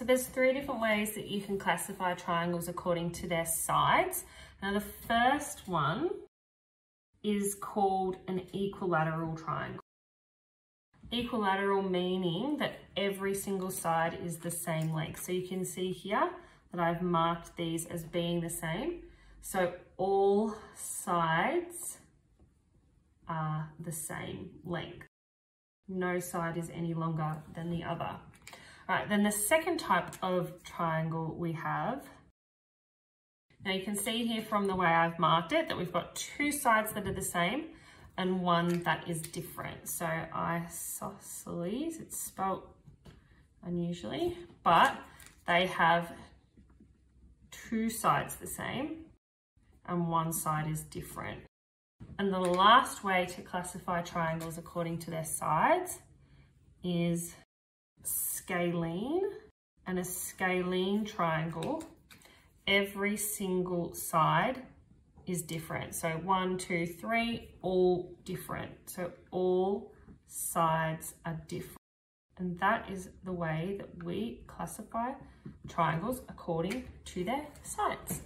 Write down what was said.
So there's three different ways that you can classify triangles according to their sides. Now the first one is called an equilateral triangle. Equilateral meaning that every single side is the same length. So you can see here that I've marked these as being the same. So all sides are the same length. No side is any longer than the other. All right, then the second type of triangle we have, now you can see here from the way I've marked it that we've got two sides that are the same and one that is different. So isosceles, it's spelt unusually, but they have two sides the same and one side is different. And the last way to classify triangles according to their sides is scalene. And a scalene triangle, every single side is different. So one, two, three, all different. So all sides are different. And that is the way that we classify triangles according to their sides.